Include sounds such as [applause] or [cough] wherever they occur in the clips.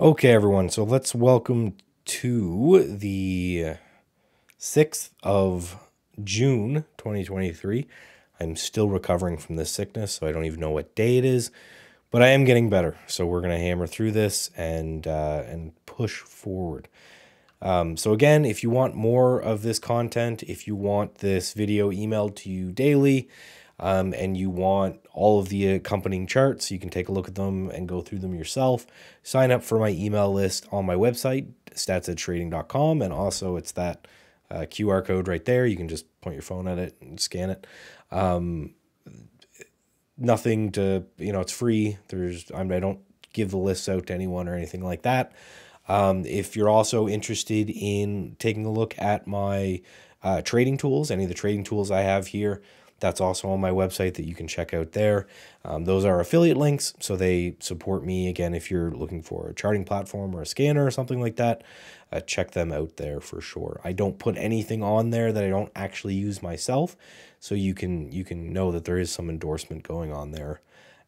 Okay, everyone. So let's welcome to the 6th of June, 2023. I'm still recovering from this sickness, so I don't even know what day it is, but I am getting better. So we're going to hammer through this and uh, and push forward. Um, so again, if you want more of this content, if you want this video emailed to you daily, um, and you want all of the accompanying charts, you can take a look at them and go through them yourself. Sign up for my email list on my website, statsedgetrading.com, and also it's that uh, QR code right there. You can just point your phone at it and scan it. Um, nothing to, you know, it's free. There's, I, mean, I don't give the lists out to anyone or anything like that. Um, if you're also interested in taking a look at my uh, trading tools, any of the trading tools I have here, that's also on my website that you can check out there. Um, those are affiliate links, so they support me. Again, if you're looking for a charting platform or a scanner or something like that, uh, check them out there for sure. I don't put anything on there that I don't actually use myself, so you can you can know that there is some endorsement going on there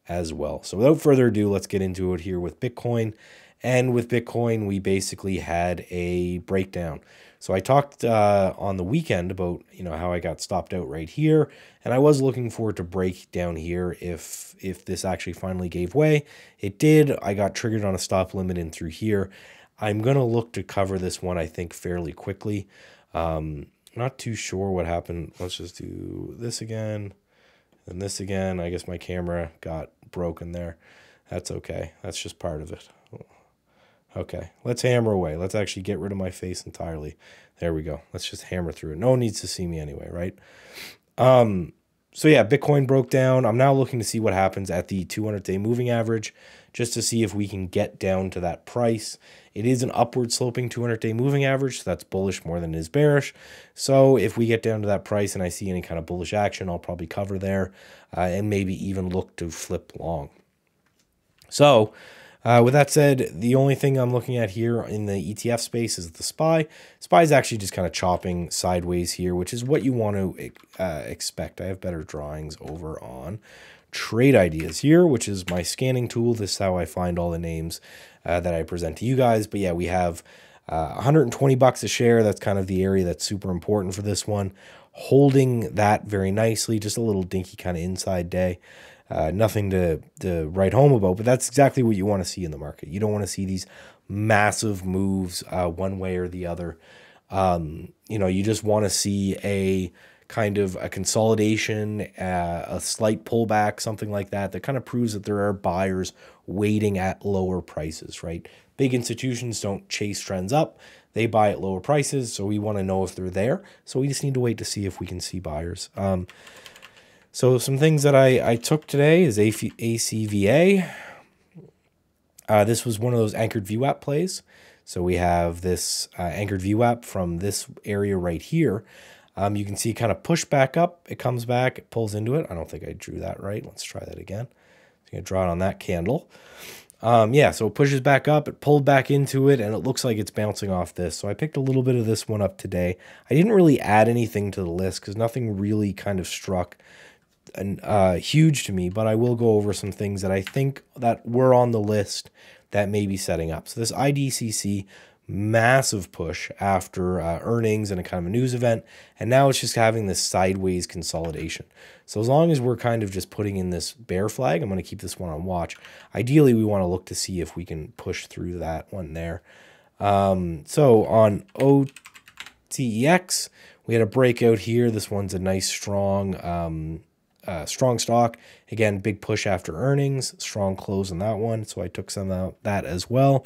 as well. So without further ado, let's get into it here with Bitcoin. And with Bitcoin, we basically had a breakdown. So I talked uh, on the weekend about you know how I got stopped out right here, and I was looking forward to break down here if if this actually finally gave way. It did. I got triggered on a stop limit in through here. I'm gonna look to cover this one I think fairly quickly. Um, not too sure what happened. Let's just do this again and this again. I guess my camera got broken there. That's okay. That's just part of it. Okay, let's hammer away. Let's actually get rid of my face entirely. There we go. Let's just hammer through it. No one needs to see me anyway, right? Um, so yeah, Bitcoin broke down. I'm now looking to see what happens at the 200 day moving average just to see if we can get down to that price. It is an upward sloping 200 day moving average, so that's bullish more than it is bearish. So if we get down to that price and I see any kind of bullish action, I'll probably cover there uh, and maybe even look to flip long. So uh, with that said, the only thing I'm looking at here in the ETF space is the SPY. SPY is actually just kind of chopping sideways here, which is what you want to uh, expect. I have better drawings over on trade ideas here, which is my scanning tool. This is how I find all the names uh, that I present to you guys. But yeah, we have uh, 120 bucks a share. That's kind of the area that's super important for this one. Holding that very nicely, just a little dinky kind of inside day. Uh, nothing to, to write home about, but that's exactly what you want to see in the market. You don't want to see these massive moves uh, one way or the other. Um, you know, you just want to see a kind of a consolidation, uh, a slight pullback, something like that, that kind of proves that there are buyers waiting at lower prices, right? Big institutions don't chase trends up. They buy at lower prices, so we want to know if they're there. So we just need to wait to see if we can see buyers. Um, so some things that I, I took today is ACVA. Uh, this was one of those anchored VWAP plays. So we have this uh, anchored VWAP from this area right here. Um, you can see kind of push back up. It comes back, it pulls into it. I don't think I drew that right. Let's try that again. I'm going to draw it on that candle. Um, yeah, so it pushes back up, it pulled back into it, and it looks like it's bouncing off this. So I picked a little bit of this one up today. I didn't really add anything to the list because nothing really kind of struck uh, huge to me, but I will go over some things that I think that were on the list that may be setting up. So this IDCC massive push after uh, earnings and a kind of a news event, and now it's just having this sideways consolidation. So as long as we're kind of just putting in this bear flag, I'm going to keep this one on watch. Ideally, we want to look to see if we can push through that one there. Um, so on OTEX, we had a breakout here. This one's a nice strong um, uh, strong stock. Again, big push after earnings, strong close on that one. So I took some of that as well.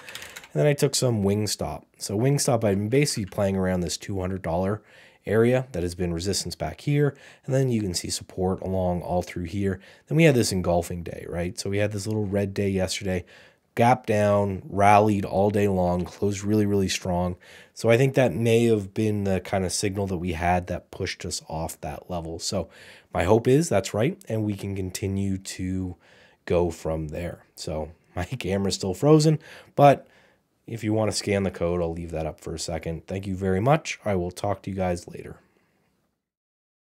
And then I took some Wingstop. So Wingstop, I've been basically playing around this $200 area that has been resistance back here. And then you can see support along all through here. Then we had this engulfing day, right? So we had this little red day yesterday gap down, rallied all day long, closed really, really strong. So I think that may have been the kind of signal that we had that pushed us off that level. So my hope is that's right, and we can continue to go from there. So my [laughs] camera's still frozen, but if you want to scan the code, I'll leave that up for a second. Thank you very much. I will talk to you guys later.